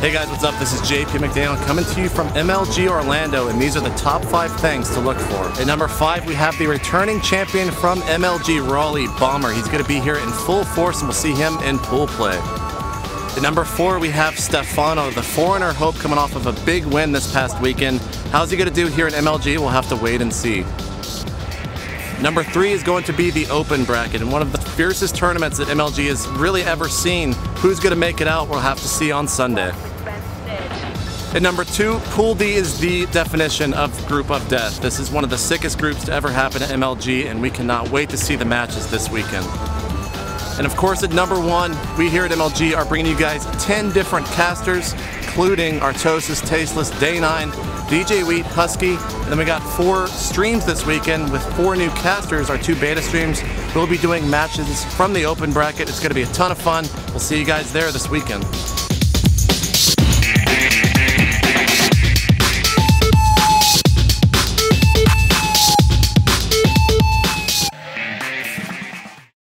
Hey guys, what's up? This is JP McDaniel coming to you from MLG Orlando, and these are the top five things to look for. At number five, we have the returning champion from MLG, Raleigh Bomber. He's going to be here in full force, and we'll see him in pool play. At number four, we have Stephano, the foreigner hope coming off of a big win this past weekend. How's he going to do here in MLG? We'll have to wait and see. Number three is going to be the open bracket, and one of the fiercest tournaments that MLG has really ever seen. Who's going to make it out? We'll have to see on Sunday. At number two, Pool D is the definition of group of death. This is one of the sickest groups to ever happen at MLG, and we cannot wait to see the matches this weekend. And of course, at number one, we here at MLG are bringing you guys 10 different casters, including Artosis, Tasteless, Day 9, DJ Wheat, Husky, and then we got four streams this weekend with four new casters, our two beta streams. We'll be doing matches from the open bracket. It's going to be a ton of fun. We'll see you guys there this weekend.